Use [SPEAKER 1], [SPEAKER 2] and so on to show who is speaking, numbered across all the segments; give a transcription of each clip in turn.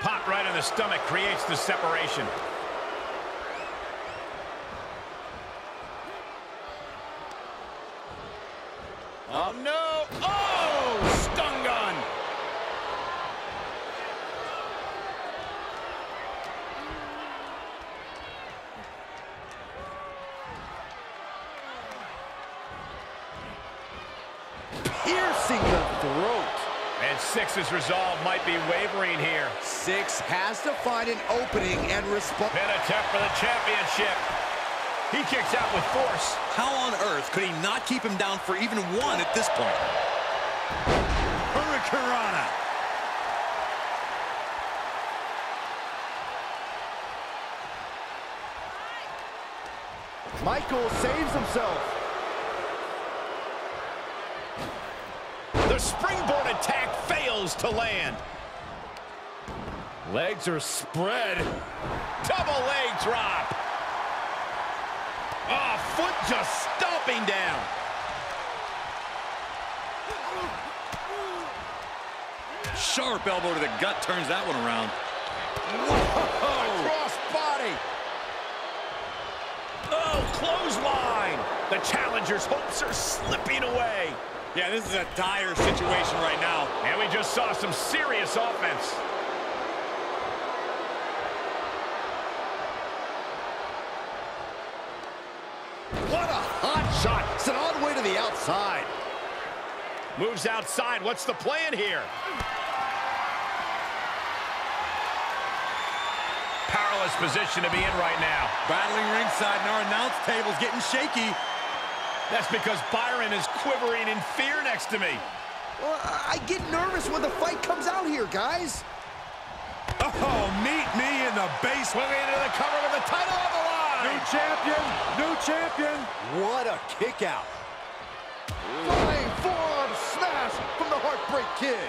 [SPEAKER 1] Pop right in the stomach creates the separation. Oh, no. Oh, Six's resolve might be wavering here.
[SPEAKER 2] Six has to find an opening and respond.
[SPEAKER 1] Pin attempt for the championship. He kicks out with force.
[SPEAKER 3] How on earth could he not keep him down for even one at this point?
[SPEAKER 1] Hurricanrana.
[SPEAKER 2] Michael saves himself.
[SPEAKER 1] The springboard attack fails to land. Legs are spread. Double leg drop. Oh, foot just stomping down.
[SPEAKER 3] Sharp elbow to the gut turns that one around.
[SPEAKER 1] Whoa! Cross body. Oh, clothesline. The challenger's hopes are slipping away.
[SPEAKER 3] Yeah, this is a dire situation right now.
[SPEAKER 1] And we just saw some serious offense.
[SPEAKER 2] What a hot shot. It's an odd way to the outside.
[SPEAKER 1] Moves outside. What's the plan here? Powerless position to be in right now.
[SPEAKER 3] Battling ringside and our announce table's getting shaky.
[SPEAKER 1] That's because Byron is quivering in fear next to me.
[SPEAKER 2] Well, I get nervous when the fight comes out here, guys.
[SPEAKER 1] Oh, meet me in the base. Looking into the cover with the title on the line.
[SPEAKER 2] New champion, new champion. What a kick out. Flying forearm smash from the Heartbreak Kid.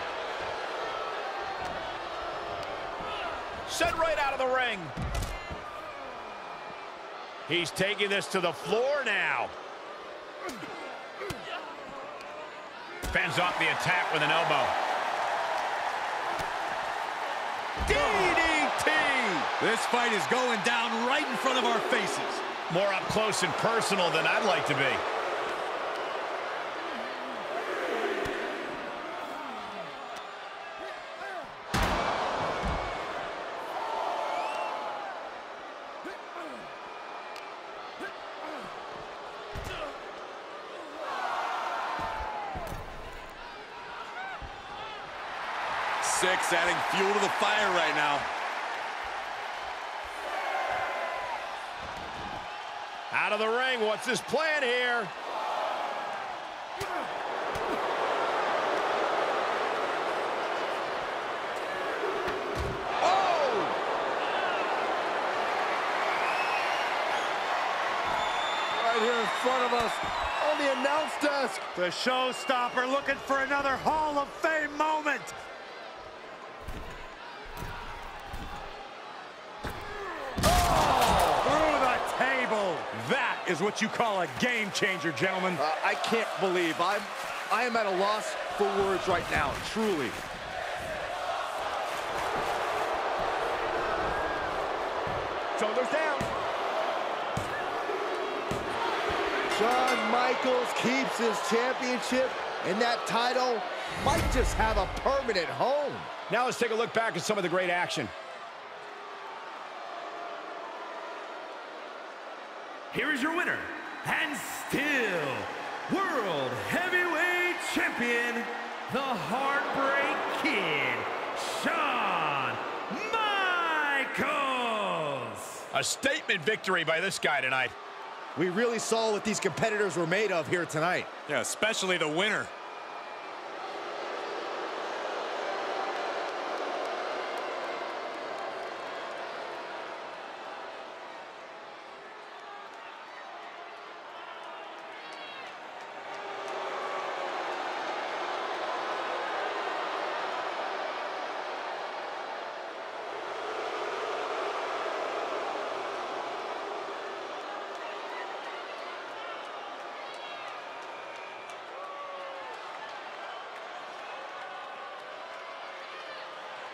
[SPEAKER 1] Sent right out of the ring. He's taking this to the floor now. Fends off the attack with an elbow. DDT!
[SPEAKER 3] This fight is going down right in front of our faces.
[SPEAKER 1] More up close and personal than I'd like to be.
[SPEAKER 3] Six adding fuel to the fire right now.
[SPEAKER 1] Out of the ring, what's his plan here? Oh!
[SPEAKER 2] Right here in front of us on the announce desk.
[SPEAKER 4] The showstopper looking for another Hall of Fame moment. Oh, through the table. That is what you call a game changer, gentlemen.
[SPEAKER 2] Uh, I can't believe I'm I am at a loss for words right now, truly. Shoulders down. Shawn Michaels keeps his championship, and that title might just have a permanent home.
[SPEAKER 1] Now let's take a look back at some of the great action.
[SPEAKER 5] Here is your winner, and still World Heavyweight Champion, the Heartbreak Kid, Shawn Michaels.
[SPEAKER 1] A statement victory by this guy tonight.
[SPEAKER 2] We really saw what these competitors were made of here tonight.
[SPEAKER 3] Yeah, especially the winner.